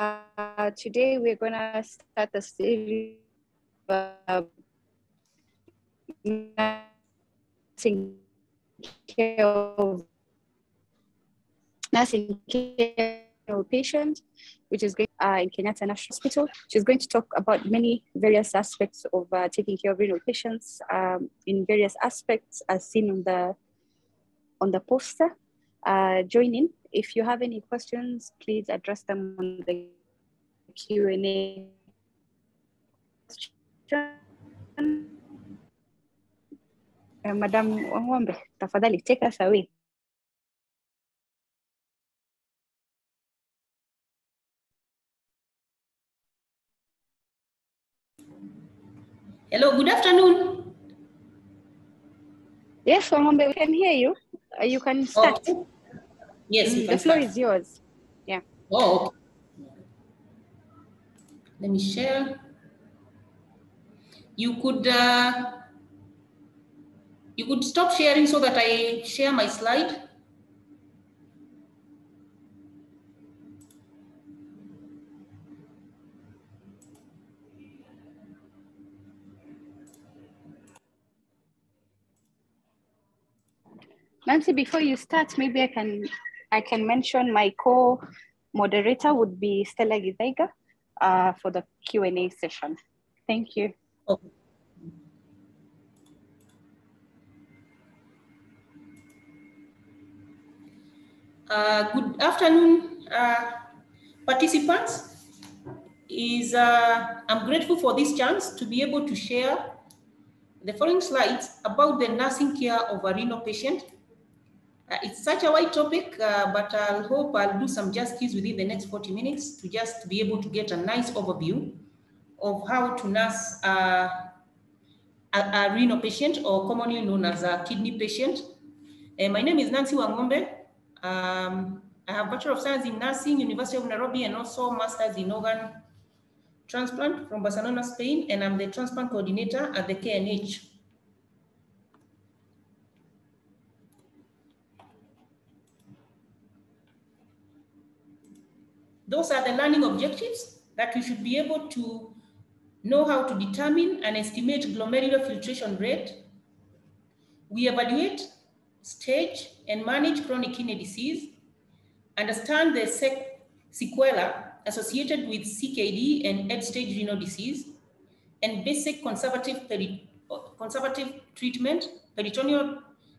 Uh, today we're going to start the series of nursing care of nursing care of patients, which is going uh, in Kenyatta National Hospital. She's going to talk about many various aspects of uh, taking care of renal patients um, in various aspects as seen on the on the poster. Uh, join in. If you have any questions, please address them on the Q&A. Uh, Madam Wangombe, tafadhali take us away. Hello, good afternoon. Yes, Wangombe, we can hear you. Uh, you can start. Oh, yes, Mm, the floor start. is yours. Yeah. Oh, okay. Let me share. You could uh, you could stop sharing so that I share my slide. Nancy, before you start, maybe I can I can mention my co-moderator would be Stella Githaiga uh, for the Q&A session. Thank you. Okay. Uh, good afternoon, uh, participants. Is uh, I'm grateful for this chance to be able to share the following slides about the nursing care of a renal patient. Uh, it's such a wide topic, uh, but I'll hope I'll do some justice within the next 40 minutes to just be able to get a nice overview of how to nurse a, a renal patient or commonly known as a kidney patient. Uh, my name is Nancy Wangombe. Um, I have Bachelor of Science in Nursing, University of Nairobi, and also Masters in Organ Transplant from Barcelona, Spain, and I'm the transplant coordinator at the KNH. Those are the learning objectives that you should be able to know how to determine and estimate glomerular filtration rate. We evaluate, stage, and manage chronic kidney disease, understand the sec- sequela associated with CKD and end-stage renal disease, and basic conservative, peri- conservative treatment, peritoneal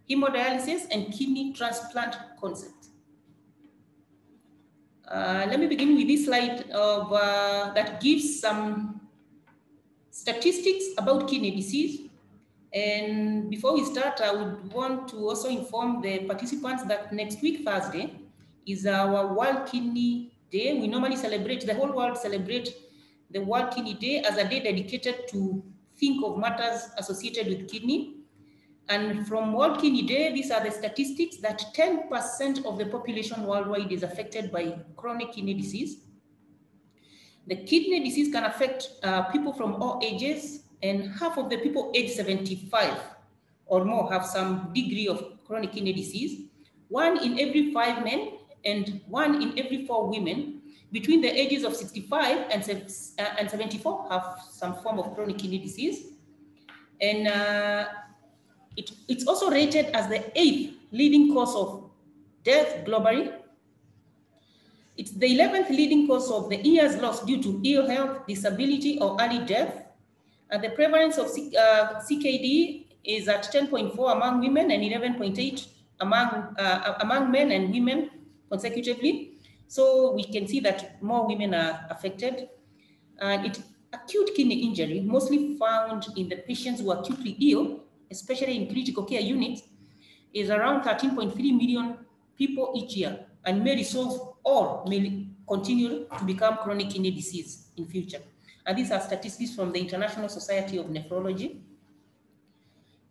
hemodialysis, and kidney transplant concept. Uh, let me begin with this slide of, uh, that gives some statistics about kidney disease. And before we start, I would want to also inform the participants that next week, Thursday, is our World Kidney Day. We normally celebrate, the whole world celebrate the World Kidney Day as a day dedicated to think of matters associated with kidney. And from Kidney Day, these are the statistics that 10% of the population worldwide is affected by chronic kidney disease. The kidney disease can affect uh, people from all ages, and half of the people age 75 or more have some degree of chronic kidney disease. One in every five men and one in every four women between the ages of 65 and, uh, and 74 have some form of chronic kidney disease. And uh, it, it's also rated as the eighth leading cause of death globally. It's the 11th leading cause of the years lost due to ill health, disability, or early death. And the prevalence of C- uh, CKD is at 10.4 among women and 11.8 among, uh, among men and women consecutively. So we can see that more women are affected. And it, acute kidney injury, mostly found in the patients who are acutely ill, especially in critical care units, is around 13.3 million people each year and may resolve or may continue to become chronic kidney disease in future. And these are statistics from the International Society of Nephrology.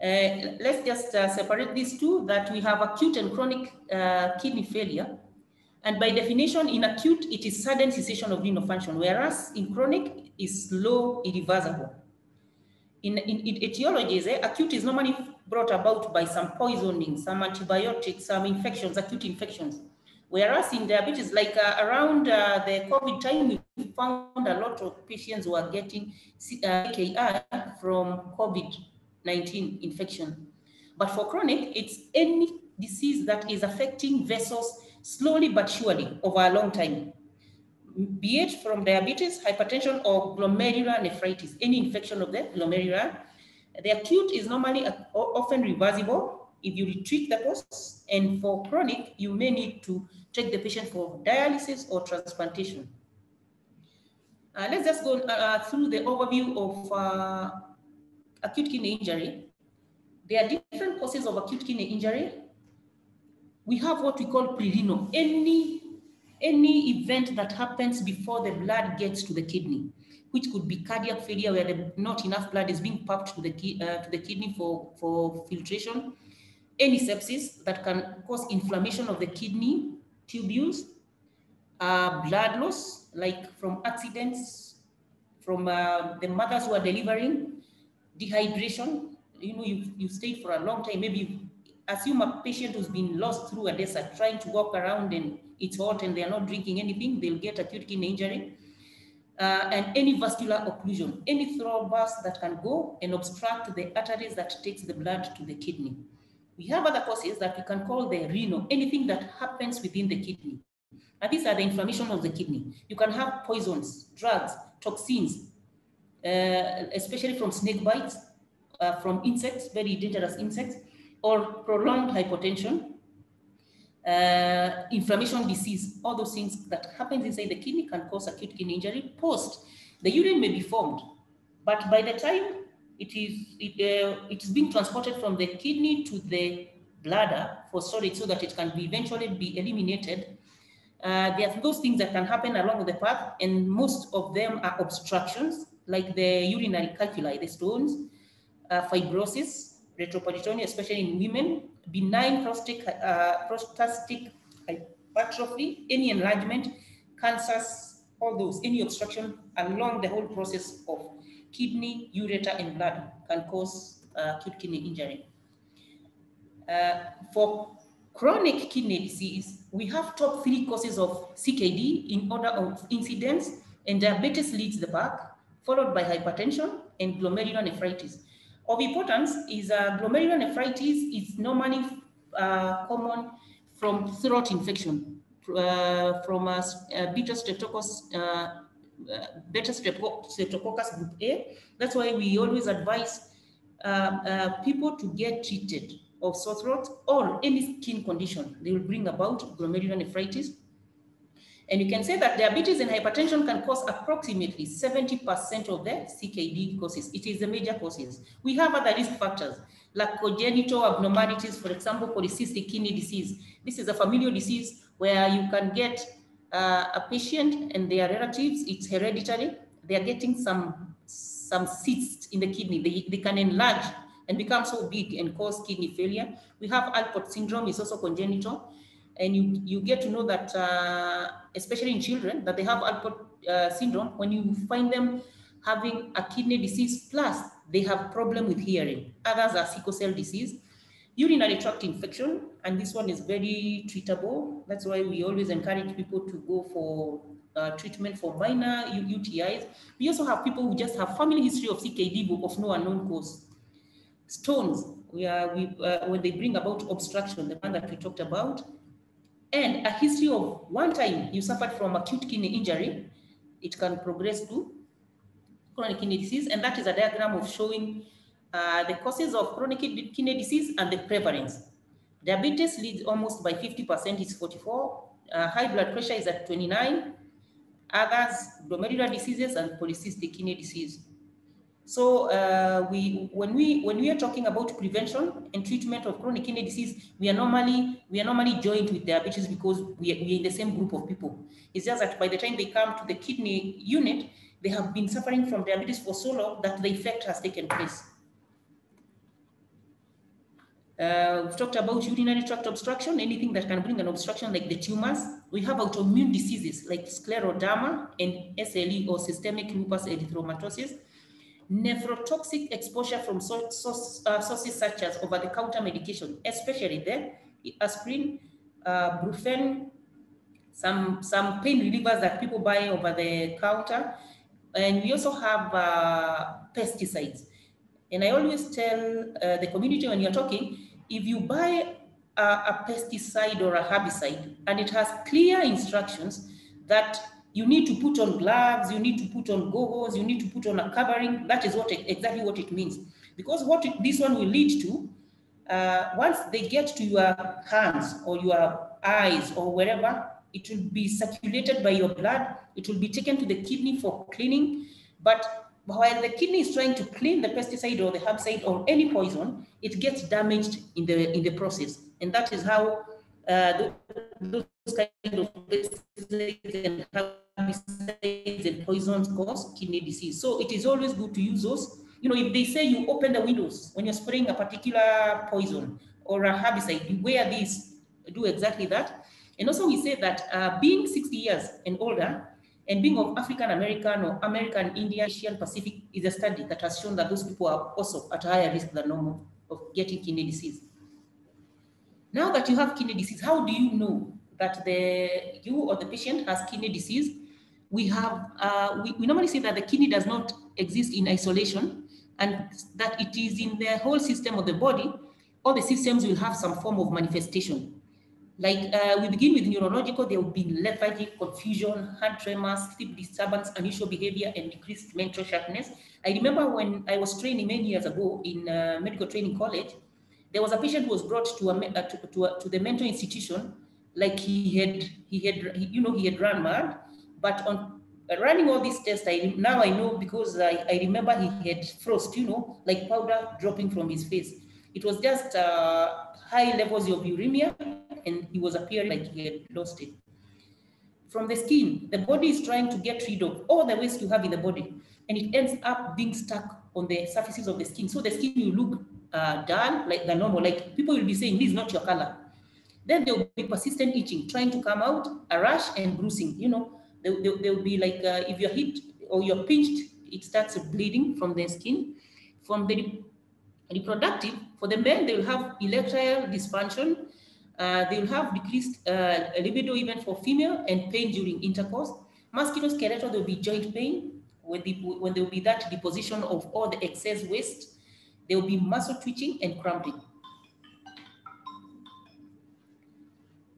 Uh, let's just uh, separate these two, that we have acute and chronic uh, kidney failure. And by definition, in acute, it is sudden cessation of renal function, whereas in chronic is slow, irreversible. In, in, in etiologies, eh, acute is normally brought about by some poisoning, some antibiotics, some infections, acute infections. Whereas in diabetes, like uh, around uh, the COVID time, we found a lot of patients who are getting AKI uh, from COVID-19 infection. But for chronic, it's any disease that is affecting vessels slowly but surely over a long time, be it from diabetes, hypertension, or glomerular nephritis, any infection of the glomerular. The acute is normally often reversible if you treat the cause, and for chronic, you may need to take the patient for dialysis or transplantation. Uh, let's just go uh, through the overview of uh, acute kidney injury. There are different causes of acute kidney injury. We have what we call pre-renal, any, any event that happens before the blood gets to the kidney, which could be cardiac failure where the, not enough blood is being pumped to the, uh, to the kidney for, for filtration, any sepsis that can cause inflammation of the kidney tubules, uh, blood loss, like from accidents, from uh, the mothers who are delivering, dehydration, you know, you, you stayed for a long time, maybe assume a patient who's been lost through a desert, trying to walk around and it's hot and they're not drinking anything, they'll get acute kidney injury. Uh, and any vascular occlusion, any thrombus that can go and obstruct the arteries that takes the blood to the kidney. We have other causes that we can call the renal, anything that happens within the kidney. And these are the inflammation of the kidney. You can have poisons, drugs, toxins, uh, especially from snake bites, uh, from insects, very dangerous insects, or prolonged hypotension, uh, inflammation disease, all those things that happens inside the kidney can cause acute kidney injury. Post, the urine may be formed, but by the time it is it, uh, it is being transported from the kidney to the bladder for storage so that it can be eventually be eliminated. Uh, there are those things that can happen along the path, and most of them are obstructions, like the urinary calculi, the stones, uh, fibrosis, retroperitoneal, especially in women, benign prostatic, uh, prostatic hypertrophy, any enlargement, cancers, all those, any obstruction along the whole process of kidney, ureter, and blood can cause uh, acute kidney injury. Uh, for chronic kidney disease, we have top three causes of CKD in order of incidence, and diabetes leads the pack, followed by hypertension and glomerular nephritis. Of importance is uh, glomerular nephritis is normally uh, common from throat infection, uh, from a, a beta streptococcus uh, uh, beta streptococcus group A. That's why we always advise um, uh, people to get treated of sore throat or any skin condition. They will bring about glomerulonephritis. And you can say that diabetes and hypertension can cause approximately 70% of the CKD causes. It is the major causes. We have other risk factors like congenital abnormalities, for example, polycystic kidney disease. This is a familial disease where you can get uh, a patient and their relatives, it's hereditary. They are getting some, some cysts in the kidney. They, they can enlarge and become so big and cause kidney failure. We have Alport syndrome, it's also congenital. And you, you get to know that, uh, especially in children, that they have Alport uh, syndrome when you find them having a kidney disease plus they have problem with hearing. Others are sickle cell disease urinary tract infection, and this one is very treatable. That's why we always encourage people to go for uh, treatment for minor UTIs. We also have people who just have family history of CKD of no unknown cause. Stones, we are, we, uh, when they bring about obstruction, the one that we talked about, and a history of one time you suffered from acute kidney injury, it can progress to chronic kidney disease, and that is a diagram of showing uh, the causes of chronic kidney disease and the prevalence. Diabetes leads almost by 50%, is 44. Uh, high blood pressure is at 29. Others, glomerular diseases and polycystic kidney disease. So uh, we, when we when we are talking about prevention and treatment of chronic kidney disease, we are normally we are normally joined with diabetes because we are, we are in the same group of people. It's just that by the time they come to the kidney unit, they have been suffering from diabetes for so long that the effect has taken place. Uh, we've talked about urinary tract obstruction, anything that can bring an obstruction like the tumors. We have autoimmune diseases like scleroderma and SLE or systemic lupus erythematosus. Nephrotoxic exposure from sources, uh, sources such as over-the-counter medication, especially the aspirin, uh, brufen, some, some pain relievers that people buy over the counter. And we also have uh, pesticides. And I always tell uh, the community when you're talking, if you buy a, a pesticide or a herbicide and it has clear instructions that you need to put on gloves, you need to put on goggles, you need to put on a covering. That is what exactly what it means. Because what it, this one will lead to, uh, once they get to your hands or your eyes or wherever, it will be circulated by your blood. It will be taken to the kidney for cleaning. But while the kidney is trying to clean the pesticide or the herbicide or any poison, it gets damaged in the in the process, and that is how uh, those kind of pesticides and herbicides and poisons cause kidney disease. So it is always good to use those. You know, if they say you open the windows when you're spraying a particular poison or a herbicide, wear these, do exactly that. And also we say that uh, being 60 years and older, and being of African American or American, Indian, Asian, Pacific is a study that has shown that those people are also at higher risk than normal of getting kidney disease. Now that you have kidney disease, how do you know that the you or the patient has kidney disease? We have uh, we, we normally say that the kidney does not exist in isolation, and that it is in the whole system of the body. All the systems will have some form of manifestation. Like uh, we begin with neurological, there will be lethargy, confusion, hand tremors, sleep disturbance, unusual behavior, and decreased mental sharpness. I remember when I was training many years ago in uh, medical training college, there was a patient who was brought to, a, uh, to, to, a, to, the mental institution, like he had, he had, he, you know, he had run mad, but on running all these tests, I now I know because I, I remember he had frost, you know, like powder dropping from his face. It was just uh, high levels of uremia and he was appearing like he had lost it. From the skin, the body is trying to get rid of all the waste you have in the body, and it ends up being stuck on the surfaces of the skin. So the skin will look uh, dull, like the normal, like people will be saying, this is not your color. Then there will be persistent itching, trying to come out, a rash and bruising. You know, there will be like, uh, if you're hit or you're pinched, it starts bleeding from the skin. From the reproductive, for the men, they will have erectile dysfunction, uh, they will have decreased uh, libido even for female and pain during intercourse. Musculoskeletal, there will be joint pain when, the, when there will be that deposition of all the excess waste. There will be muscle twitching and cramping.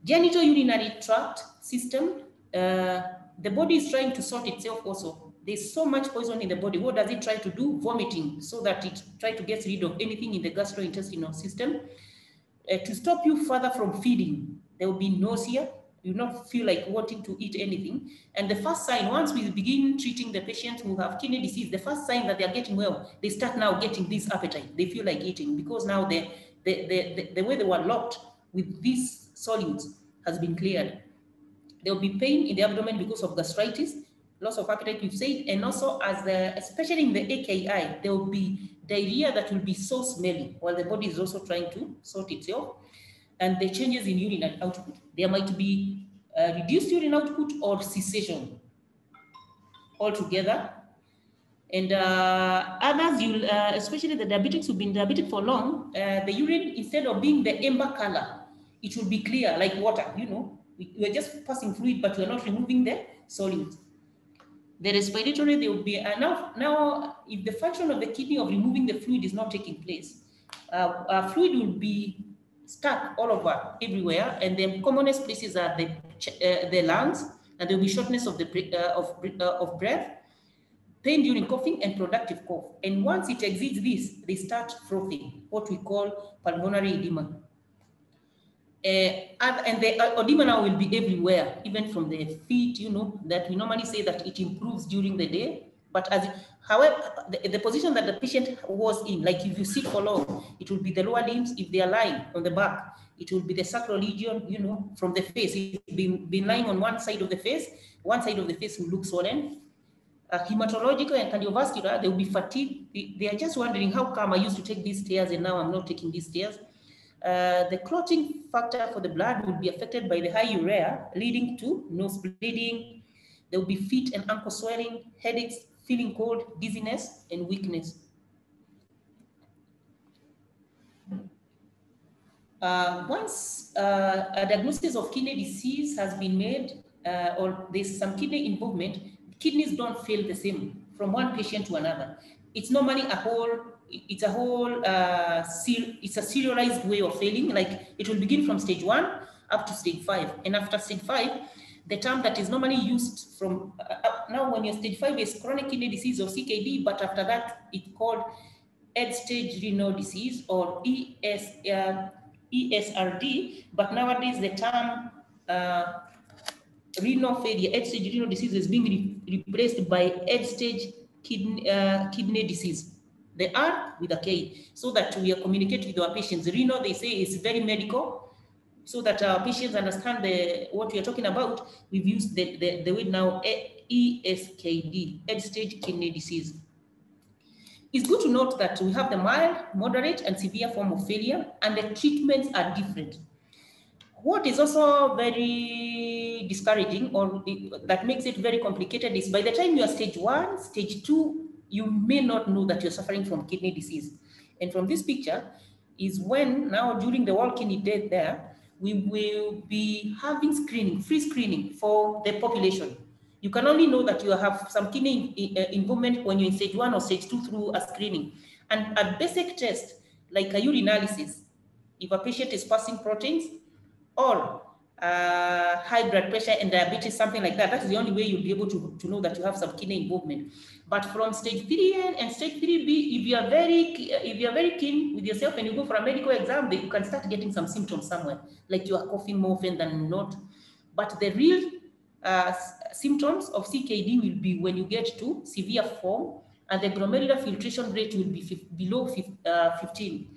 Genital urinary tract system, uh, the body is trying to sort itself also. There's so much poison in the body. What does it try to do? Vomiting, so that it try to get rid of anything in the gastrointestinal system uh, to stop you further from feeding. There will be nausea. You not feel like wanting to eat anything. And the first sign, once we begin treating the patients who have kidney disease, the first sign that they are getting well, they start now getting this appetite. They feel like eating because now the, the, the, the, way they were locked with these solids has been cleared. There will be pain in the abdomen because of gastritis, loss of appetite, we've said, and also as the, especially in the AKI, there will be diarrhea that will be so smelly while the body is also trying to sort itself. And the changes in urine and output, there might be uh, reduced urine output or cessation altogether. And uh, others, you uh, especially the diabetics who've been diabetic for long, uh, the urine, instead of being the amber color, it will be clear like water, you know. We, we're just passing fluid, but we're not removing the solids the respiratory, there will be, uh, now, now if the function of the kidney of removing the fluid is not taking place, uh, fluid will be stuck all over everywhere. And the commonest places are the, uh, the lungs, and there will be shortness of, the, uh, of, uh, of breath, pain during coughing, and productive cough. And once it exceeds this, they start frothing, what we call pulmonary edema. Uh, and the edema now will be everywhere, even from the feet, you know, that we normally say that it improves during the day. But as, however, the, the, position that the patient was in, like if you sit for long, it will be the lower limbs. If they are lying on the back, it will be the sacroiliac, you know, from the face. It's been, been lying on one side of the face, one side of the face will look swollen. Uh, hematological and cardiovascular, they will be fatigued. They, they are just wondering how come I used to take these stairs and now I'm not taking these stairs uh, the clotting factor for the blood will be affected by the high urea, leading to nose bleeding. There will be feet and ankle swelling, headaches, feeling cold, dizziness, and weakness. uh, once uh, a diagnosis of kidney disease has been made uh, or there's some kidney involvement, kidneys don't fail the same from one patient to another. It's normally a whole, it's a whole, uh, it's a serialized way of failing. Like it will begin from stage one up to stage five. And after stage five, the term that is normally used from uh, now when you're stage five is chronic kidney disease or CKD, but after that it's called end stage renal disease or ES, uh, ESRD, but nowadays the term uh, renal failure, end stage renal disease is being re replaced by end stage kidney, uh, kidney disease. The R with a K, so that we are communicate with our patients. Renal, they say, is very medical, so that our patients understand the what we are talking about. We've used the, the, the word now ESKD, end stage kidney disease. It's good to note that we have the mild, moderate, and severe form of failure, and the treatments are different. What is also very discouraging or that makes it very complicated is by the time you are stage one, stage two, you may not know that you're suffering from kidney disease. And from this picture is when now during the World Kidney Day there, we will be having screening, free screening for the population. You can only know that you have some kidney uh, involvement when you're in stage one or stage two through a screening. And a basic test, like a urinalysis, if a patient is passing proteins or uh, high blood pressure and diabetes, something like that, that's the only way you'll be able to, to know that you have some kidney involvement. But from stage 3A and stage 3B, if you are very if you are very keen with yourself and you go for a medical exam, then you can start getting some symptoms somewhere, like you are coughing more often than not. But the real uh, symptoms of CKD will be when you get to severe form and the glomerular filtration rate will be below uh, 15.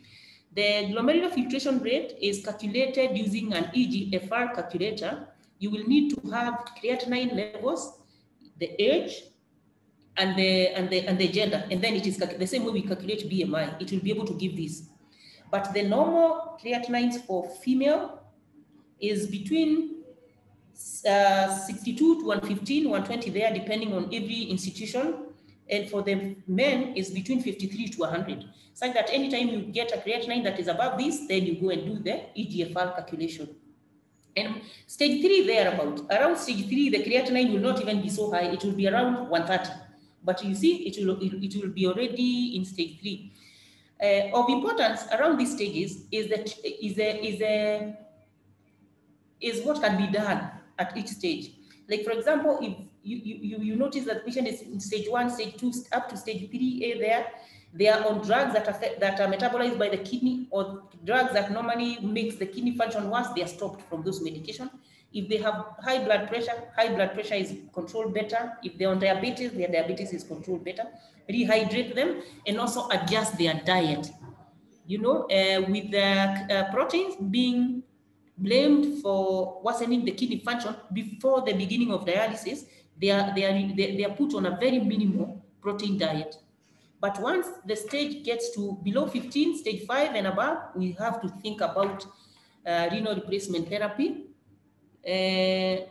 The glomerular filtration rate is calculated using an EGFR calculator. You will need to have creatinine levels, the age, and the and the and the gender, and then it is the same way we calculate BMI. It will be able to give this. But the normal creatinines for female is between uh, 62 to 115, 120 there, depending on every institution. And for the men, is between 53 to 100. Such that anytime you get a creatinine that is above this, then you go and do the EGFR calculation. And stage three thereabout, around stage three, the creatinine will not even be so high. It will be around 130. But you see, it will, it, it will be already in stage three. Uh, of importance around these stages is that is a, is a is what can be done at each stage. Like for example, if you, you, you notice that the patient is in stage one, stage two, up to stage 3A there, they are on drugs that affect, that are metabolized by the kidney or drugs that normally makes the kidney function worse, they are stopped from those medications. If they have high blood pressure, high blood pressure is controlled better. If they're on diabetes, their diabetes is controlled better. Rehydrate them and also adjust their diet. You know, uh, with the uh, proteins being blamed for worsening the kidney function before the beginning of dialysis, they are, they are, they, they are put on a very minimal protein diet. But once the stage gets to below 15, stage five and above, we have to think about uh, renal replacement therapy. Uh,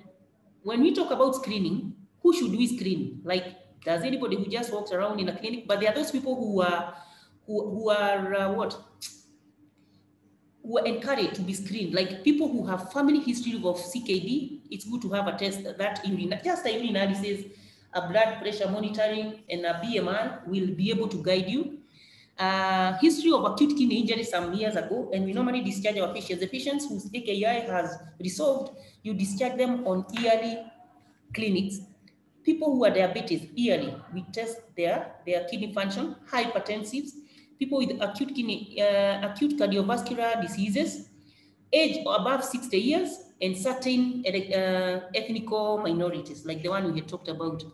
when we talk about screening, who should we screen? Like, does anybody who just walks around in a clinic? But there are those people who are, who, who are uh, what? Were encouraged to be screened. Like people who have family history of CKD, it's good to have a test that urine, just a urine analysis, a blood pressure monitoring, and a BMI will be able to guide you. Uh, history of acute kidney injury some years ago, and we normally discharge our patients. The patients whose AKI has resolved, you discharge them on yearly clinics. People who are diabetes, yearly, we test their, their kidney function, hypertensives, people with acute kidney, uh, acute cardiovascular diseases, age above 60 years, and certain uh, ethnical minorities, like the one we had talked about.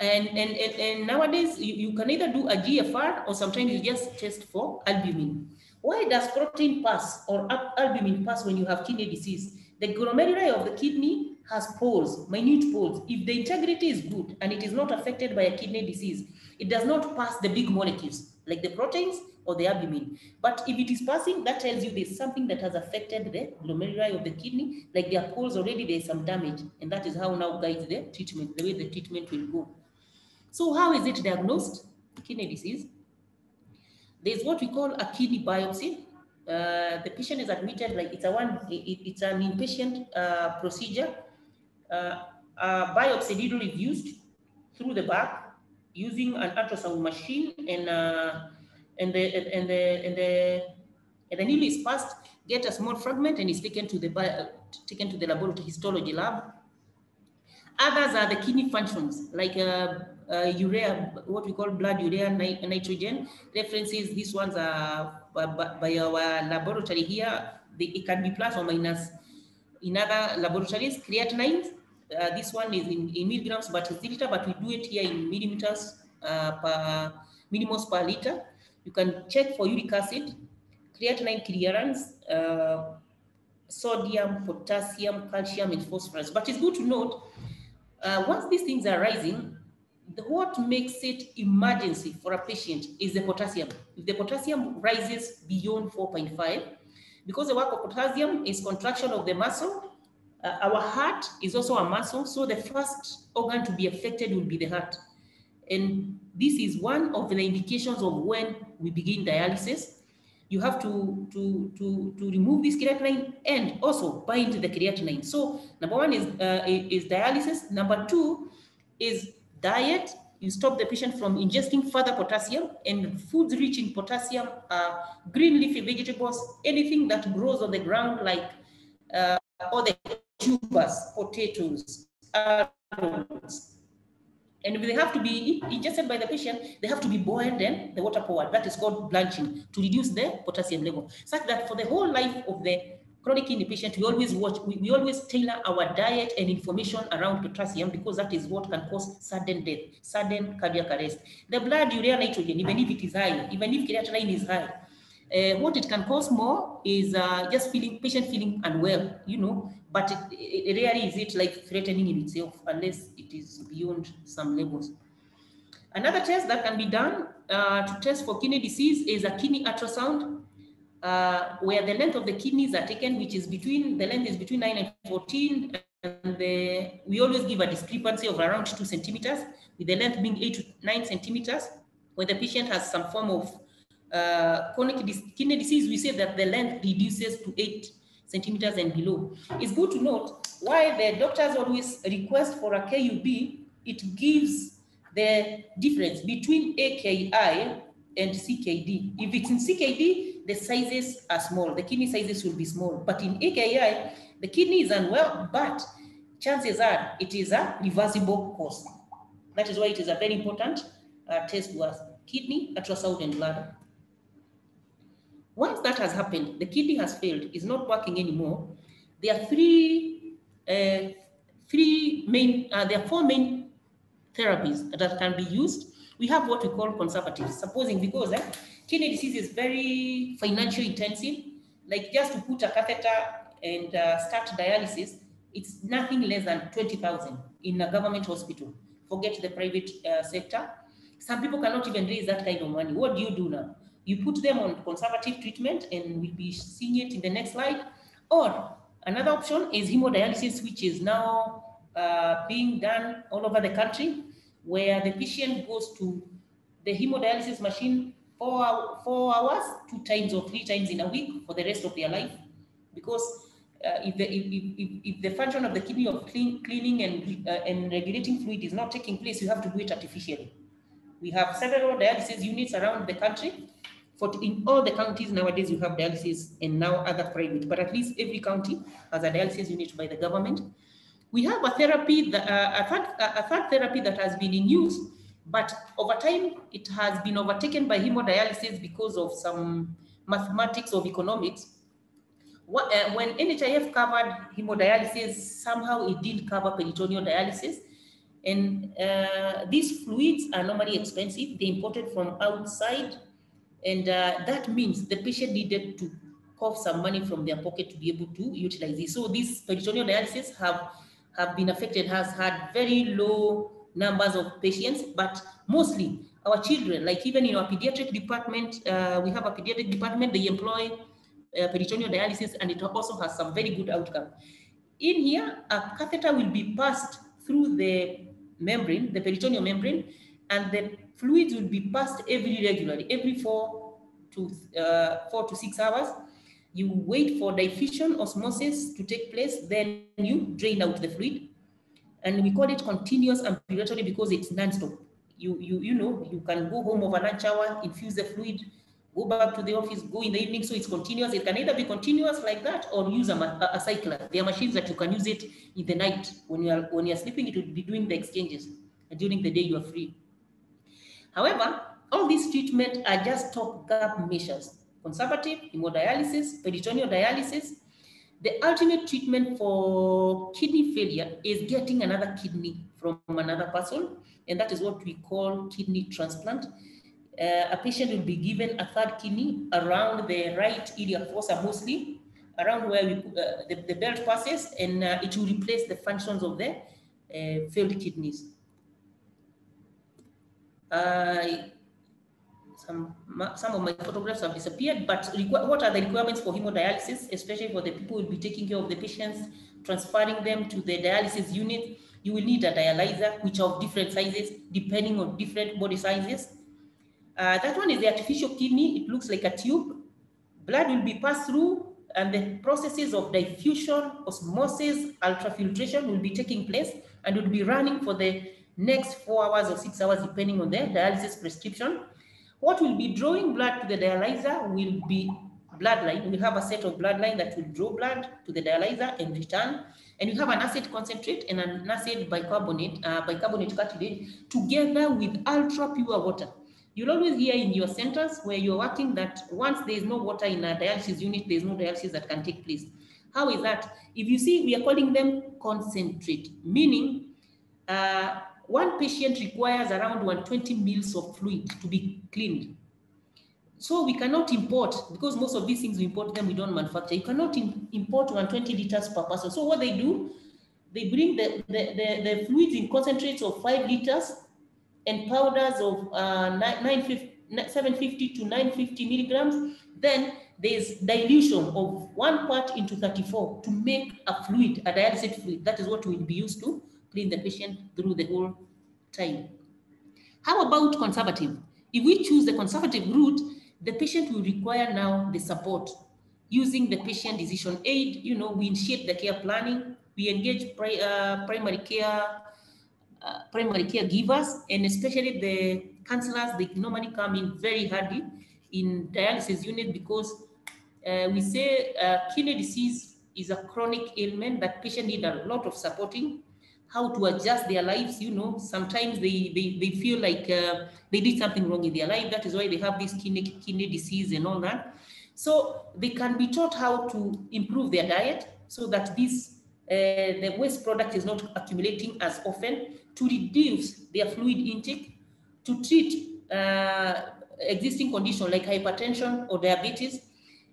And, and, and, and nowadays, you, you can either do a GFR or sometimes you just test for albumin. Why does protein pass or albumin pass when you have kidney disease? The glomeruli of the kidney has pores, minute pores. If the integrity is good and it is not affected by a kidney disease, it does not pass the big molecules like the proteins or the albumin. But if it is passing, that tells you there's something that has affected the glomeruli of the kidney, like there are pores already, there's some damage. And that is how now guides the treatment, the way the treatment will go. So how is it diagnosed? Kidney disease. There's what we call a kidney biopsy. uh, the patient is admitted like it's a one, it, it's an inpatient uh, procedure. Uh, a biopsy needle is used through the back using an ultrasound machine and uh, and the and the and the and the needle is passed, get a small fragment and is taken to the bio, taken to the laboratory histology lab. Others are the kidney functions like uh, uh, urea, what we call blood urea ni nitrogen references. These ones are by, by our laboratory here. They, it can be plus or minus. In other laboratories, creatinine, uh, this one is in, in milligrams per liter, but we do it here in millimeters uh, per millimoles per liter. You can check for uric acid, creatinine clearance, uh, sodium, potassium, calcium, and phosphorus. But it's good to note, uh, once these things are rising, the, what makes it emergency for a patient is the potassium. If the potassium rises beyond 4.5, because the work of potassium is contraction of the muscle, uh, our heart is also a muscle, so the first organ to be affected will be the heart. And this is one of the indications of when we begin dialysis. You have to, to, to, to remove this creatinine and also bind the creatinine. So number one is, uh, is dialysis. Number two is diet. You stop the patient from ingesting further potassium and foods rich in potassium are green leafy vegetables, anything that grows on the ground like uh, all the tubers, potatoes, and if they have to be ingested by the patient, they have to be boiled and the water poured. That is called blanching to reduce the potassium level. Such that for the whole life of the chronic kidney patient, we always watch, we, we always tailor our diet and information around potassium because that is what can cause sudden death, sudden cardiac arrest. The blood urea nitrogen, even if it is high, even if creatinine is high, uh, what it can cause more is uh, just feeling patient feeling unwell, you know, but it, it, rarely is it like threatening in itself unless it is beyond some levels. Another test that can be done uh, to test for kidney disease is a kidney ultrasound, uh, where the length of the kidneys are taken, which is between, the length is between 9 and 14, and the, we always give a discrepancy of around 2 centimeters, with the length being 8 to 9 centimeters. When the patient has some form of uh, chronic kidney disease, we say that the length reduces to 8 centimeters and below. It's good to note why the doctors always request for a KUB, it gives the difference between AKI and CKD. If it's in CKD, the sizes are small, the kidney sizes will be small. But in AKI, the kidney is unwell, but chances are it is a reversible cause. That is why it is a very important uh, test us, kidney, ultrasound, and blood. Once that has happened, the kidney has failed, is not working anymore. There are three, uh, three main, uh, there are four main therapies that can be used. We have what we call conservative, supposing because eh, kidney disease is very financially intensive, like just to put a catheter and uh, start dialysis, it's nothing less than 20,000 in a government hospital. Forget the private uh, sector. Some people cannot even raise that kind of money. What do you do now? You put them on conservative treatment and we'll be seeing it in the next slide. Or another option is hemodialysis, which is now uh, being done all over the country, where the patient goes to the hemodialysis machine four, four hours, two times or three times in a week for the rest of their life. Because uh, if, the, if, if, if, the function of the kidney of clean, cleaning and, uh, and regulating fluid is not taking place, you have to do it artificially. We have several dialysis units around the country for in all the counties nowadays, you have dialysis and now other private, but at least every county has a dialysis unit by the government. We have a therapy, that, uh, a, third, a third therapy that has been in use, but over time it has been overtaken by hemodialysis because of some mathematics of economics. Uh, when NHIF covered hemodialysis, somehow it didn't cover peritoneal dialysis. And uh, these fluids are normally expensive. They're imported from outside and uh, that means the patient needed to cough some money from their pocket to be able to utilize it. So these peritoneal dialysis have, have been affected, has had very low numbers of patients, but mostly our children, like even in our pediatric department, uh, we have a pediatric department, they employ uh, peritoneal dialysis and it also has some very good outcome. In here, a catheter will be passed through the membrane, the peritoneal membrane, and the fluids will be passed every regularly, every four to uh, four to six hours. You wait for diffusion osmosis to take place, then you drain out the fluid. And we call it continuous ambulatory because it's non-stop. You, you, you know, you can go home overnight shower, infuse the fluid, go back to the office, go in the evening. So it's continuous. It can either be continuous like that or use a, a, a cycler. There are machines that you can use it in the night. When you are when you're sleeping, it will be doing the exchanges. And during the day, you are free. However, all these treatments are just top gap measures. Conservative, hemodialysis, peritoneal dialysis. The ultimate treatment for kidney failure is getting another kidney from another person, and that is what we call kidney transplant. Uh, a patient will be given a third kidney around the right iliac fossa mostly, around where we, uh, the, the, belt passes, and uh, it will replace the functions of the uh, failed kidneys. some, some of my photographs have disappeared, but what are the requirements for hemodialysis, especially for the people who will be taking care of the patients, transferring them to the dialysis unit? You will need a dialyzer, which of different sizes, depending on different body sizes. Uh, that one is the artificial kidney. It looks like a tube. Blood will be passed through and the processes of diffusion, osmosis, ultrafiltration will be taking place and will be running for the next four hours or six hours, depending on the dialysis prescription. What will be drawing blood to the dialyzer will be bloodline. We'll have a set of bloodline that will draw blood to the dialyzer and return. And you have an acid concentrate and an acid bicarbonate, uh, bicarbonate cartridge together with ultra pure water. You'll always hear in your centers where you're working that once there's no water in a dialysis unit, there's no dialysis that can take place. How is that? If you see, we are calling them concentrate, meaning uh, one patient requires around 120 mils of fluid to be cleaned. So we cannot import, because most of these things we import them, we don't manufacture. You cannot import 120 liters per person. So what they do, they bring the, the, the, the fluids in concentrates of five liters and powders of uh, 750 to 950 milligrams. Then there's dilution of one part into 34 to make a fluid, a dialysate fluid. That is what we'll be used to clean the patient through the whole time. How about conservative? If we choose the conservative route, the patient will require now the support. Using the patient decision aid, you know, we initiate the care planning, we engage pri uh, primary care, uh, primary care givers, and especially the counselors, they normally come in very handy in dialysis unit because uh, we say uh, kidney disease is a chronic ailment that patient need a lot of supporting how to adjust their lives. You know, sometimes they they, they feel like uh, they did something wrong in their life. That is why they have this kidney kidney disease and all that. So they can be taught how to improve their diet so that this uh, the waste product is not accumulating as often to reduce their fluid intake, to treat uh, existing condition like hypertension or diabetes,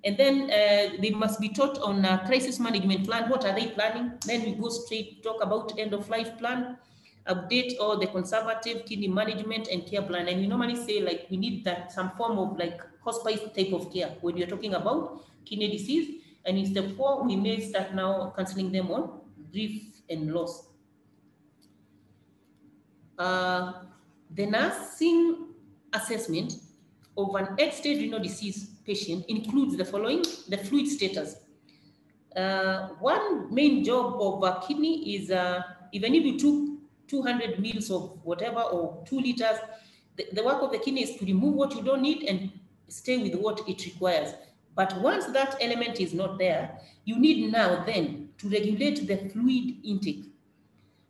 and then uh, they must be taught on a crisis management plan. What are they planning? Then we go straight talk about end of life plan, update all the conservative kidney management and care plan. And we normally say like we need that some form of like hospice type of care when you're talking about kidney disease. And in step four, we may start now counseling them on grief and loss. Uh, the nursing assessment of an end-stage renal disease patient includes the following, the fluid status. Uh, one main job of a kidney is, uh, even if you took 200 mils of whatever or two liters, the, the work of the kidney is to remove what you don't need and stay with what it requires. But once that element is not there, you need now then to regulate the fluid intake.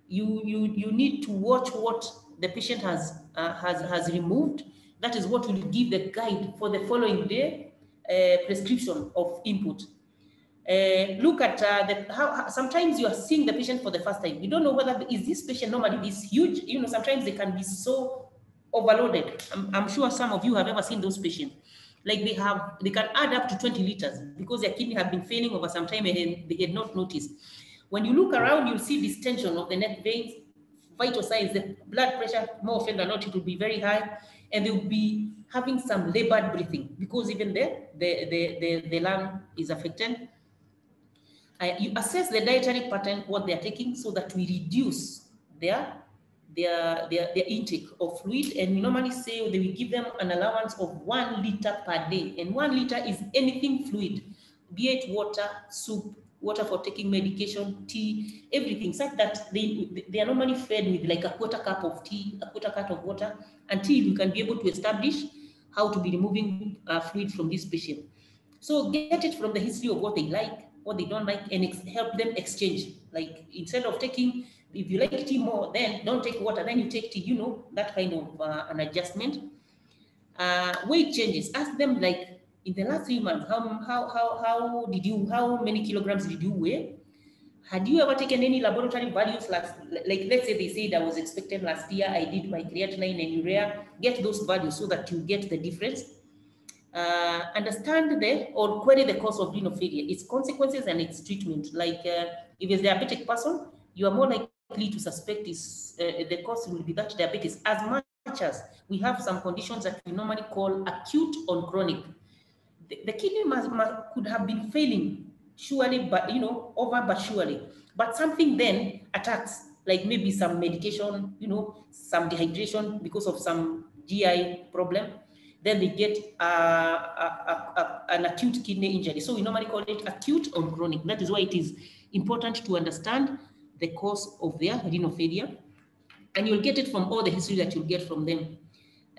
You, you, you need to watch what the patient has, uh, has, has removed that is what will give the guide for the following day uh, prescription of input. Uh, look at uh, the, how, how, sometimes you are seeing the patient for the first time. You don't know whether is this patient normally this huge. You know, sometimes they can be so overloaded. I'm, I'm sure some of you have ever seen those patients. Like they have, they can add up to 20 liters because their kidney have been failing over some time and they had not noticed. When you look around, you'll see distension of the neck veins, vital signs, the blood pressure, more often than not, it will be very high and they will be having some labored breathing because even there, the, the, the, the lung is affected. Uh, you assess the dietary pattern, what they're taking, so that we reduce their, their, their, their intake of fluid. And we normally say that we give them an allowance of one liter per day. And one liter is anything fluid. be it water, soup, water for taking medication, tea, everything, such that they, they are normally fed with like a quarter cup of tea, a quarter cup of water, until you can be able to establish how to be removing uh, fluid from this patient. So get it from the history of what they like, what they don't like, and help them exchange. Like instead of taking, if you like tea more, then don't take water, then you take tea, you know, that kind of uh, an adjustment. Uh, weight changes, ask them like, in the last three months, how, how, how, how did you, how many kilograms did you weigh? Had you ever taken any laboratory values last, like let's say they said I was expected last year, I did my creatinine and urea, get those values so that you get the difference. Uh, understand the or query the cause of renal failure, its consequences and its treatment. Like uh, if it's diabetic person, you are more likely to suspect is uh, the cause will be that diabetes as much as we have some conditions that we normally call acute or chronic the, kidney must, must, could have been failing surely, but you know, over but surely. But something then attacks, like maybe some medication, you know, some dehydration because of some GI problem. Then they get uh, a, a, a, an acute kidney injury. So we normally call it acute or chronic. That is why it is important to understand the cause of their renal failure. And you'll get it from all the history that you'll get from them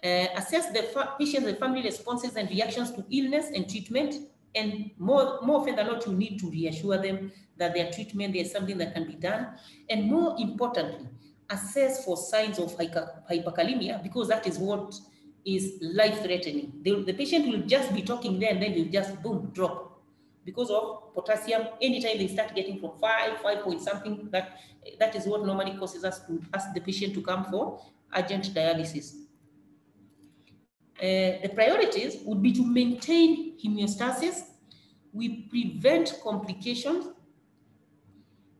uh, assess the patient's and family responses and reactions to illness and treatment. And more, more often than not, you need to reassure them that their treatment, there's something that can be done. And more importantly, assess for signs of hyperkalemia because that is what is life-threatening. The, the patient will just be talking there and then they'll just boom, drop because of potassium. Anytime they start getting from five, five point something, that, that is what normally causes us to ask the patient to come for urgent dialysis. Uh, the priorities would be to maintain homeostasis, we prevent complications,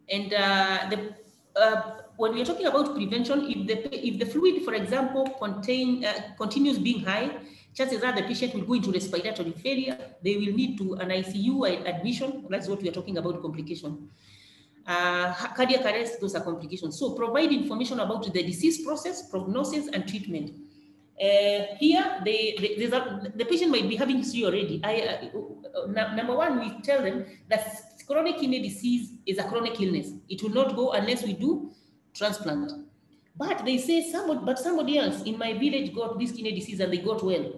and uh, the, uh, when we're talking about prevention, if the, if the fluid, for example, contain, uh, continues being high, chances are the patient will go into respiratory failure. They will need to an ICU admission. That's what we are talking about complication. Uh, cardiac arrest, those are complications. So provide information about the disease process, prognosis, and treatment. Uh, here, they, they, the patient might be having history already. I, uh, number one, we tell them that chronic kidney disease is a chronic illness. It will not go unless we do transplant. But they say somebody, but somebody else in my village got this kidney disease and they got well.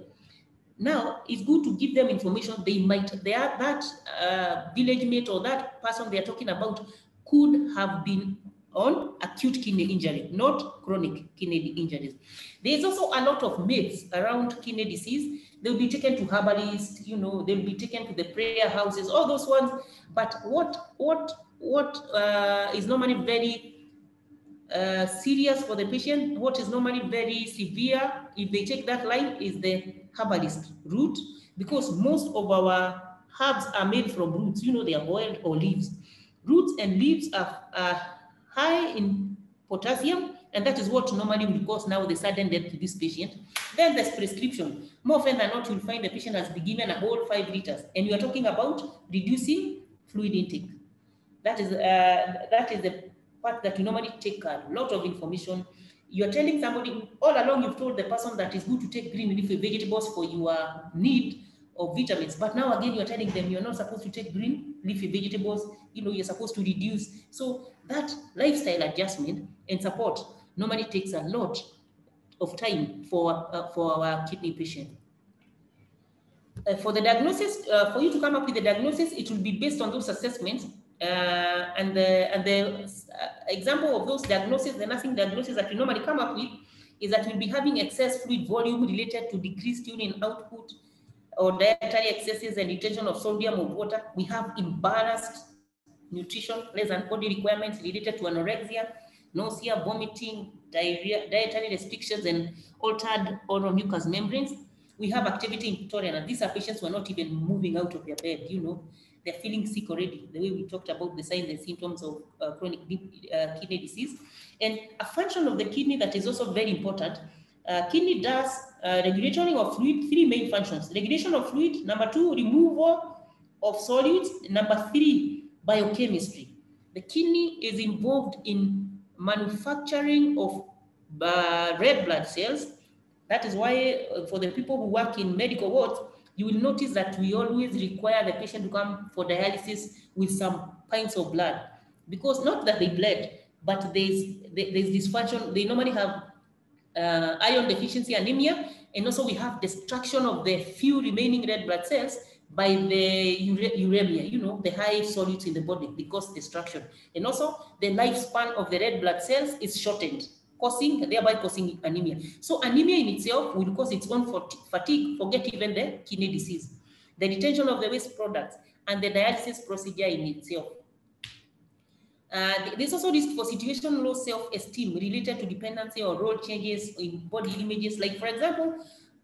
Now it's good to give them information. They might, they are, that uh, village mate or that person they are talking about could have been on acute kidney injury, not chronic kidney injuries. There's also a lot of myths around kidney disease. They'll be taken to herbalists, you know, they'll be taken to the prayer houses, all those ones. But what what what uh, is normally very uh, serious for the patient, what is normally very severe, if they take that line, is the herbalist root, because most of our herbs are made from roots. You know, they are boiled or leaves. Roots and leaves are, are high in potassium, and that is what normally will cause now the sudden death to this patient. Then there's prescription. More often than not, you'll find the patient has been given a whole five liters, and you are talking about reducing fluid intake. That is uh, that is the part that you normally take a lot of information. You're telling somebody all along you've told the person that it's good to take green leafy vegetables for your need of vitamins, but now again you're telling them you're not supposed to take green leafy vegetables. You know you're supposed to reduce. So that lifestyle adjustment and support normally takes a lot of time for, uh, for our kidney patient. Uh, for the diagnosis, uh, for you to come up with the diagnosis, it will be based on those assessments. Uh, and the, and the uh, example of those diagnoses, the nursing diagnosis that we normally come up with is that we'll be having excess fluid volume related to decreased urine output or dietary excesses and retention of sodium or water. We have imbalanced nutrition, less than body requirements related to anorexia, nausea, vomiting, diarrhea, dietary restrictions, and altered oral mucous membranes. We have activity intolerance, and these are patients who are not even moving out of their bed, you know, they're feeling sick already, the way we talked about the signs and symptoms of uh, chronic uh, kidney disease. And a function of the kidney that is also very important, uh, kidney does uh, regulatory of fluid, three main functions. Regulation of fluid, number two, removal of solids, number three, biochemistry. The kidney is involved in manufacturing of uh, red blood cells. That is why uh, for the people who work in medical wards, you will notice that we always require the patient to come for dialysis with some pints of blood because not that they bled, but there's, there's dysfunction. They normally have uh, iron deficiency anemia, and also we have destruction of the few remaining red blood cells by the uremia, you know, the high solutes in the body because destruction. And also the lifespan of the red blood cells is shortened, causing, thereby causing anemia. So anemia in itself will cause its own fatigue, forget even the kidney disease, the retention of the waste products, and the dialysis procedure in itself. Uh, there's also risk for situation low self-esteem related to dependency or role changes in body images. Like for example,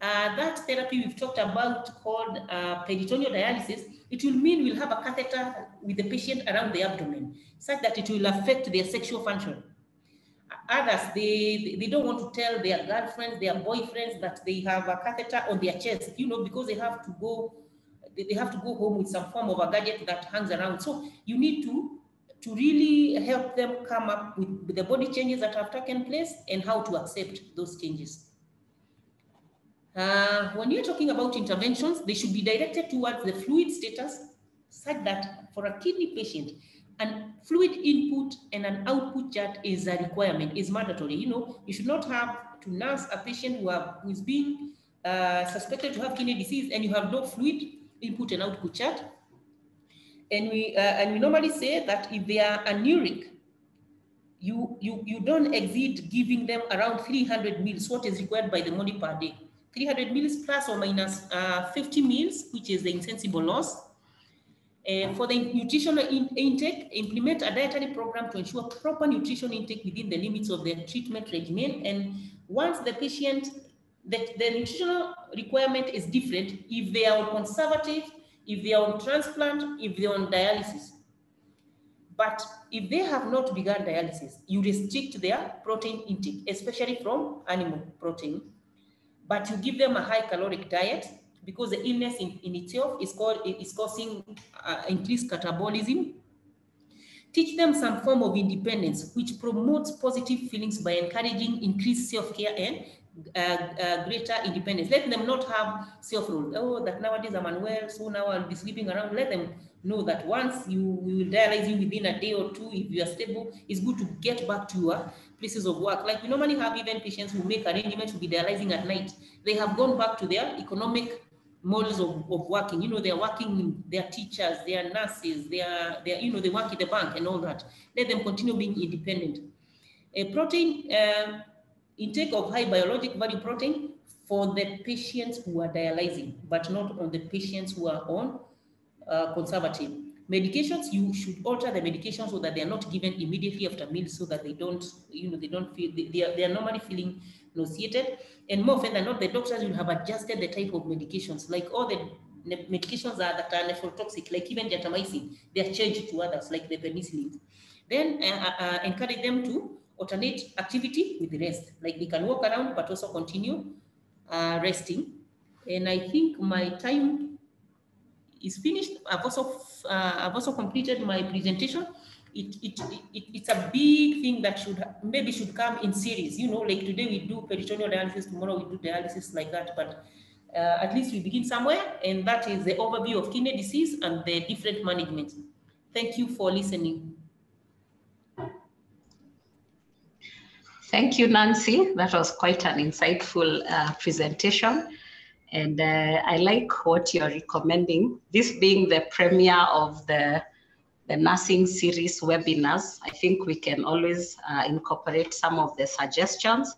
uh, that therapy we've talked about called uh, peritoneal dialysis, it will mean we'll have a catheter with the patient around the abdomen such that it will affect their sexual function. Others, they, they don't want to tell their girlfriends, their boyfriends that they have a catheter on their chest, you know, because they have to go, they have to go home with some form of a gadget that hangs around. So you need to, to really help them come up with the body changes that have taken place and how to accept those changes. Uh, when you're talking about interventions, they should be directed towards the fluid status such that for a kidney patient, an fluid input and an output chart is a requirement, is mandatory. You know, you should not have to nurse a patient who, have, who is being uh, suspected to have kidney disease and you have no fluid input and output chart. And we, uh, and we normally say that if they are anuric, you, you, you don't exceed giving them around 300 mils, what is required by the money per day. 300 mils plus or minus, uh, 50 mils, which is the insensible loss. Uh, for the nutritional in intake, implement a dietary program to ensure proper nutrition intake within the limits of the treatment regimen. And once the patient, the, the nutritional requirement is different, if they are on conservative, if they are on transplant, if they're on dialysis. But if they have not begun dialysis, you restrict their protein intake, especially from animal protein but you give them a high caloric diet because the illness in, in itself is, called, is causing uh, increased catabolism. Teach them some form of independence, which promotes positive feelings by encouraging increased self-care and uh, uh, greater independence. Let them not have self-rule. Oh, that nowadays I'm unwell, so now I'll be sleeping around. Let them know that once you will dialyze you within a day or two, if you are stable, it's good to get back to your places of work. Like we normally have even patients who make arrangements to be dialyzing at night. They have gone back to their economic models of, of working. You know, they're working, they're teachers, they're nurses, they're, they're, you know, they work at the bank and all that. Let them continue being independent. A protein uh, intake of high biologic value protein for the patients who are dialyzing, but not on the patients who are on uh, conservative. Medications, you should alter the medication so that they are not given immediately after meals so that they don't, you know, they don't feel, they, they, are, they are normally feeling nauseated. And more often than not, the doctors will have adjusted the type of medications, like all the medications are, that are nephrotoxic, like even gentamicin, they are changed to others, like the penicillin. Then uh, uh, uh, encourage them to alternate activity with rest, like they can walk around, but also continue uh, resting. And I think my time is finished. I've also uh, I've also completed my presentation. It, it, it, it's a big thing that should maybe should come in series. You know, like today we do peritoneal dialysis, tomorrow we do dialysis like that. But uh, at least we begin somewhere, and that is the overview of kidney disease and the different management. Thank you for listening. Thank you, Nancy. That was quite an insightful uh, presentation. And uh, I like what you're recommending, this being the premiere of the, the nursing series webinars. I think we can always uh, incorporate some of the suggestions.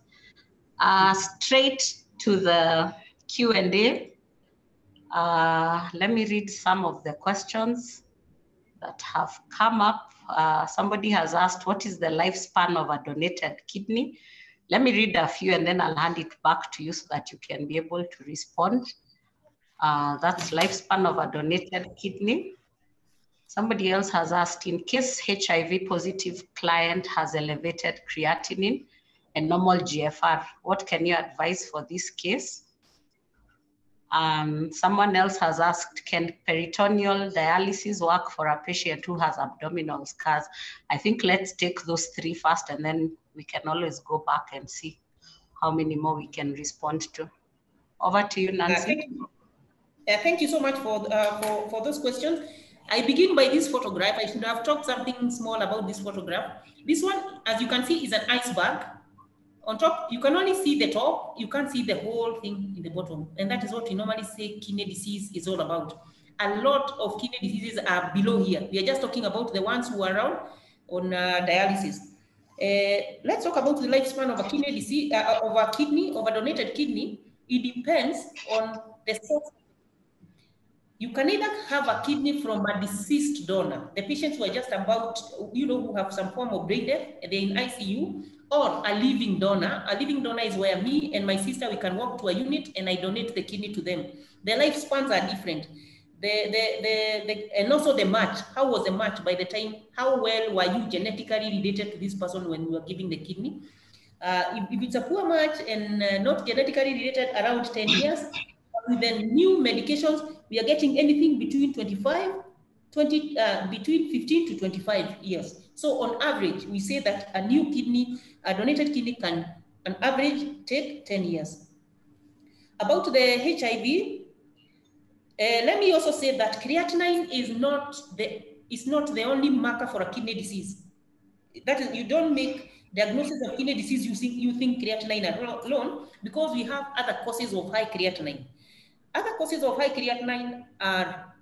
Uh, straight to the Q&A. Uh, let me read some of the questions that have come up. Uh, somebody has asked, what is the lifespan of a donated kidney? Let me read a few and then I'll hand it back to you so that you can be able to respond. Uh, that's lifespan of a donated kidney. Somebody else has asked, in case HIV positive client has elevated creatinine and normal GFR, what can you advise for this case? Um, someone else has asked, can peritoneal dialysis work for a patient who has abdominal scars? I think let's take those three first and then we can always go back and see how many more we can respond to. Over to you, Nancy. Uh, thank you so much for, uh, for, for those questions. I begin by this photograph. I should have talked something small about this photograph. This one, as you can see, is an iceberg. On top, you can only see the top. You can't see the whole thing in the bottom. And that is what we normally say kidney disease is all about. A lot of kidney diseases are below here. We are just talking about the ones who are on uh, dialysis. Uh, let's talk about the lifespan of a kidney disease, uh, of a kidney, of a donated kidney. It depends on the source you can either have a kidney from a deceased donor, the patients who are just about, you know, who have some form of brain death, they're in ICU, or a living donor. A living donor is where me and my sister, we can walk to a unit and I donate the kidney to them. The lifespans are different. The, the, the, the, and also the match. How was the match by the time? How well were you genetically related to this person when you were giving the kidney? Uh, if, if, it's a poor match and uh, not genetically related around 10 years, with the new medications, we are getting anything between 25, 20, uh, between 15 to 25 years. So on average, we say that a new kidney, a donated kidney can on average take 10 years. About the HIV, uh, let me also say that creatinine is not the is not the only marker for a kidney disease. That is, you don't make diagnosis of kidney disease using you think creatinine alone because we have other causes of high creatinine. Other causes of high creatinine are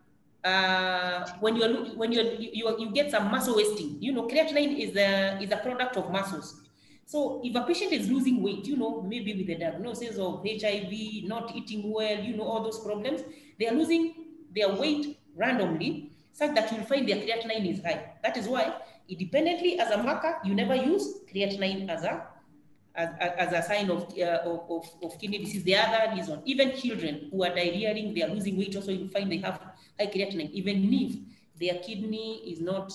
uh, when you when you you you get some muscle wasting. You know, creatinine is a is a product of muscles. So if a patient is losing weight, you know, maybe with the diagnosis of HIV, not eating well, you know, all those problems, they are losing their weight randomly, such that you'll find their creatinine is high. That is why, independently as a marker, you never use creatinine as a as, as a sign of, uh, of, of, kidney disease. The other reason, even children who are diarrheaing, they are losing weight, also you find they have high creatinine, even if their kidney is not,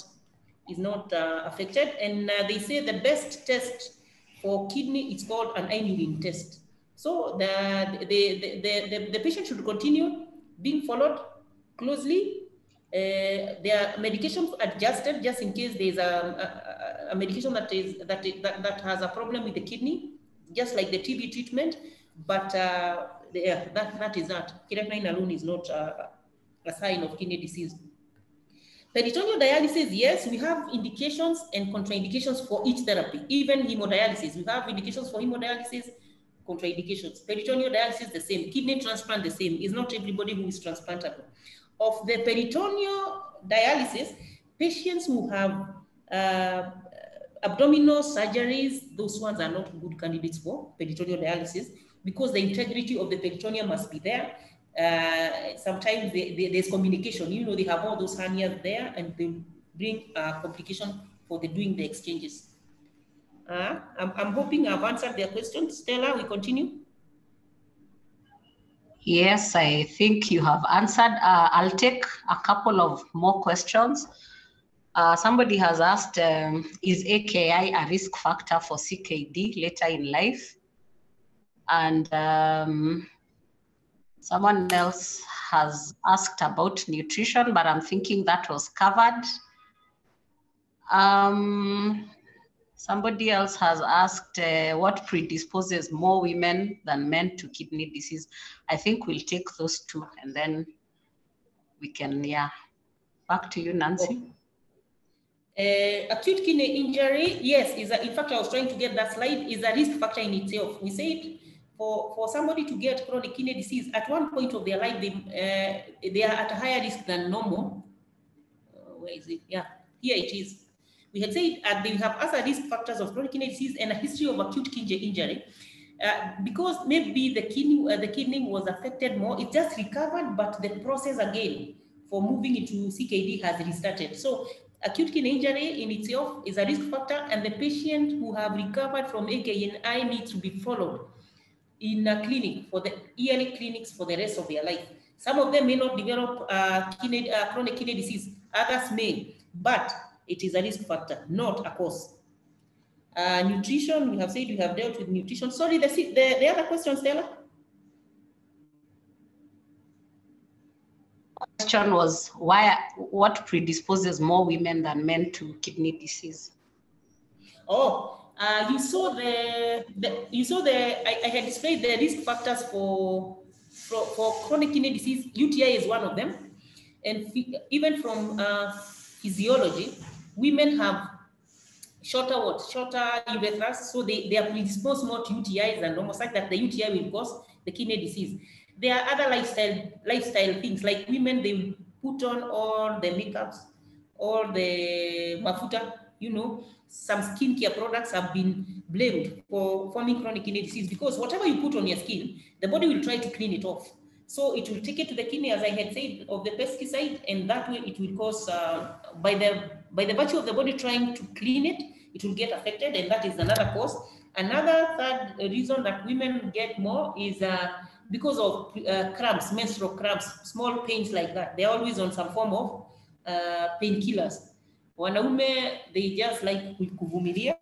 is not uh, affected. And uh, they say the best test for kidney it's called an inulin test. So the, the, the, the, the patient should continue being followed closely uh, their medications adjusted just in case there's a, a, a medication that is that, that that has a problem with the kidney, just like the TB treatment. But uh, yeah, that that is that. Creatinine alone is not a, a sign of kidney disease. Peritoneal dialysis, yes, we have indications and contraindications for each therapy. Even hemodialysis, we have indications for hemodialysis, contraindications. Peritoneal dialysis, the same. Kidney transplant, the same. Is not everybody who is transplantable of the peritoneal dialysis, patients who have uh, abdominal surgeries, those ones are not good candidates for peritoneal dialysis because the integrity of the peritoneum must be there. Uh, sometimes they, they, there's communication, you know, they have all those hernias there and they bring uh, complication for the doing the exchanges. Uh, I'm, I'm hoping I've answered their questions. Stella, we continue. Yes, I think you have answered. Uh, I'll take a couple of more questions. Uh, somebody has asked, um, is AKI a risk factor for CKD later in life? And um, someone else has asked about nutrition, but I'm thinking that was covered. Um, Somebody else has asked uh, what predisposes more women than men to kidney disease. I think we'll take those two and then we can, yeah. Back to you, Nancy. Uh, acute kidney injury, yes, is a, in fact, I was trying to get that slide, is a risk factor in itself. We said for, for somebody to get chronic kidney disease, at one point of their life, they, uh, they are at a higher risk than normal. Uh, where is it? Yeah, here it is we had said uh, they have other risk factors of chronic kidney disease and a history of acute kidney injury. Uh, because maybe the kidney, uh, the kidney was affected more, it just recovered, but the process again for moving into CKD has restarted. So acute kidney injury in itself is a risk factor and the patient who have recovered from AKI needs to be followed in a clinic for the yearly clinics for the rest of their life. Some of them may not develop uh, kidney, uh, chronic kidney disease, others may, but it is a risk factor, not a cause. Uh, nutrition, we have said we have dealt with nutrition. Sorry, the, the, the other question, Stella? question was why what predisposes more women than men to kidney disease oh uh, you saw the, the, you saw the I, I, had displayed the risk factors for for, for chronic kidney disease, UTI is one of them. And even from uh, physiology, women have shorter what? Shorter urethras, so they, they are predisposed more to UTIs and almost like that the UTI will cause the kidney disease. There are other lifestyle lifestyle things like women, they put on all the makeups, all the mafuta, you know, some skincare products have been blamed for forming chronic kidney disease because whatever you put on your skin, the body will try to clean it off. So it will take it to the kidney, as I had said, of the pesticide, and that way it will cause, uh, by the by the virtue of the body trying to clean it, it will get affected, and that is another cause. Another third reason that women get more is uh, because of uh, cramps, menstrual cramps, small pains like that. They're always on some form of uh, painkillers. Wanaume, they just like kuvumilia,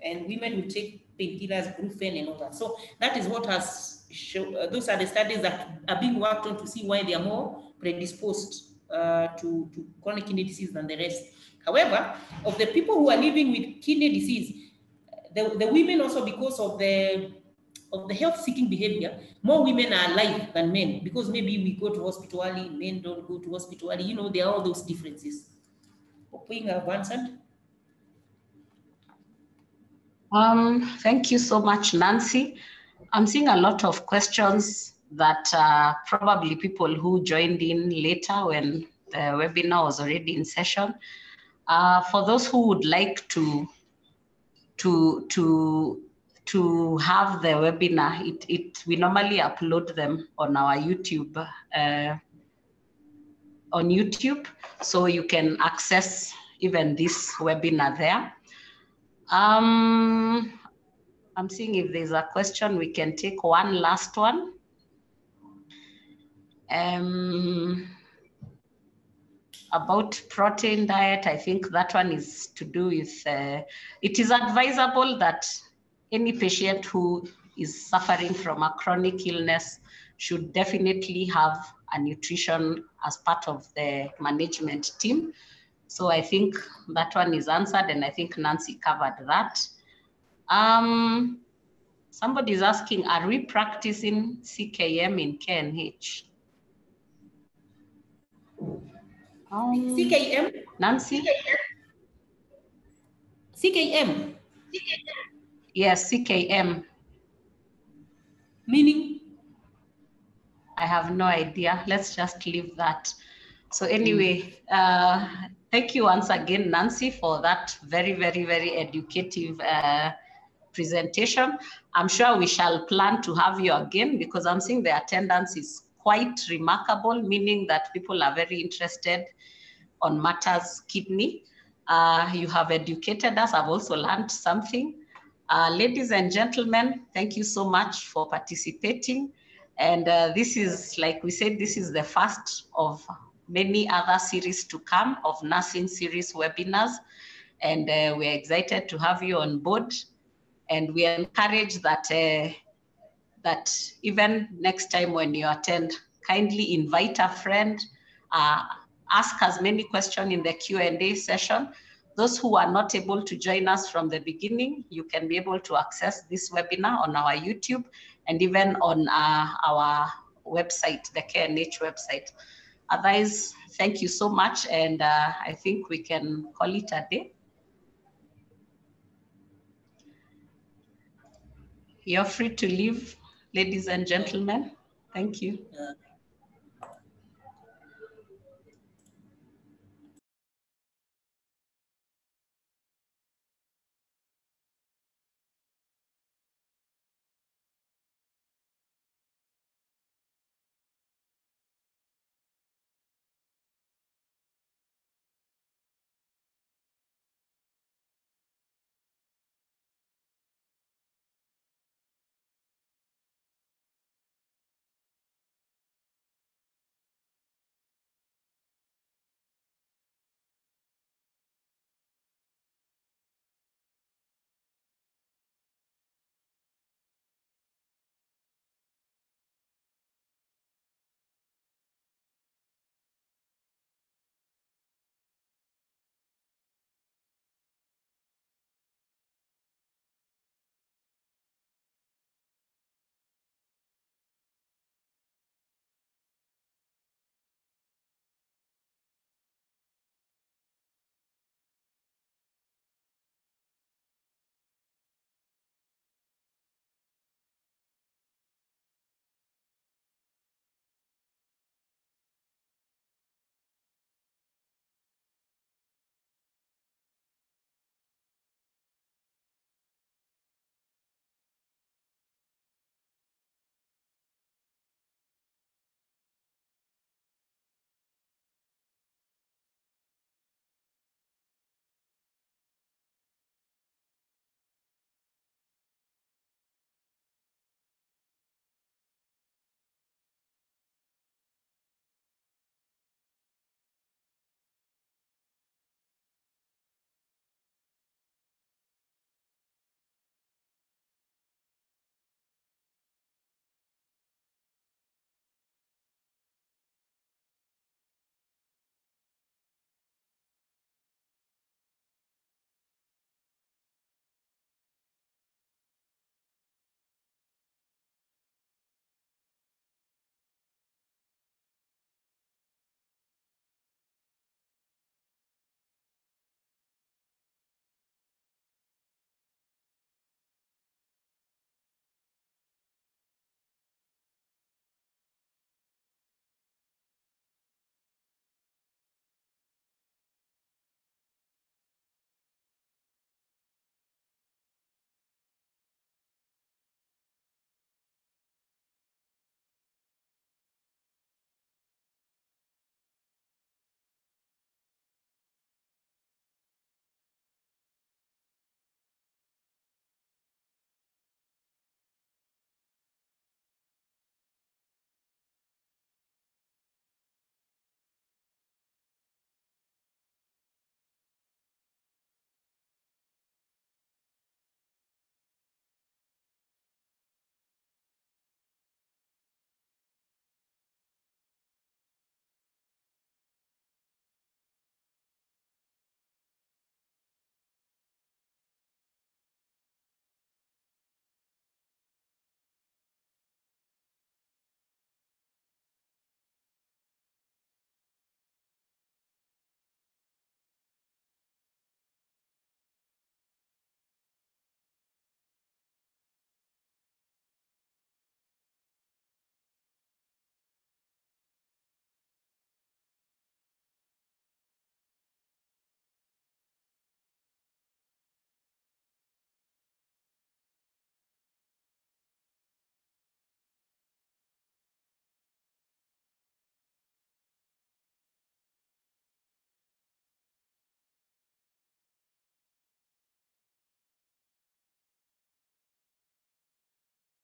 and women will take painkillers, brufen, and all that. So that is what has shown, uh, those are the studies that are being worked on to see why they are more predisposed uh, to, to chronic kidney disease than the rest. However, of the people who are living with kidney disease, the, the women also because of the of the health-seeking behavior, more women are alive than men because maybe we go to hospital early, men don't go to hospital early. You know, there are all those differences. Answered. Um, thank you so much, Nancy. I'm seeing a lot of questions that uh, probably people who joined in later when the webinar was already in session. Uh, for those who would like to to to to have the webinar, it, it we normally upload them on our YouTube uh, on YouTube, so you can access even this webinar there. Um, I'm seeing if there's a question, we can take one last one. Um, about protein diet, I think that one is to do with, uh, it is advisable that any patient who is suffering from a chronic illness should definitely have a nutrition as part of the management team. So I think that one is answered and I think Nancy covered that. Um, somebody is asking, are we practicing CKM in KNH? Um, CKM? Nancy? CKM? Yes, CKM. Meaning? I have no idea. Let's just leave that. So anyway, uh, thank you once again, Nancy, for that very, very, very educative uh, presentation. I'm sure we shall plan to have you again because I'm seeing the attendance is quite remarkable, meaning that people are very interested on matters kidney. Uh, you have educated us. I've also learned something. Uh, ladies and gentlemen, thank you so much for participating. And uh, this is, like we said, this is the first of many other series to come of nursing series webinars. And uh, we're excited to have you on board. And we encourage that uh, that even next time when you attend, kindly invite a friend, uh, ask as many questions in the Q&A session. Those who are not able to join us from the beginning, you can be able to access this webinar on our YouTube and even on uh, our website, the KNH website. Otherwise, thank you so much. And uh, I think we can call it a day. You're free to leave ladies and gentlemen. Thank you.